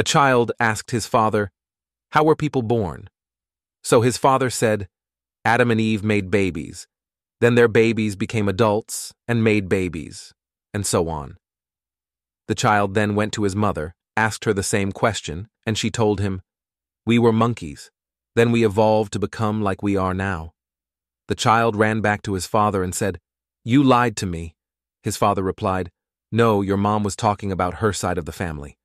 A child asked his father, How were people born? So his father said, Adam and Eve made babies. Then their babies became adults and made babies, and so on. The child then went to his mother, asked her the same question, and she told him, We were monkeys. Then we evolved to become like we are now. The child ran back to his father and said, You lied to me. His father replied, No, your mom was talking about her side of the family.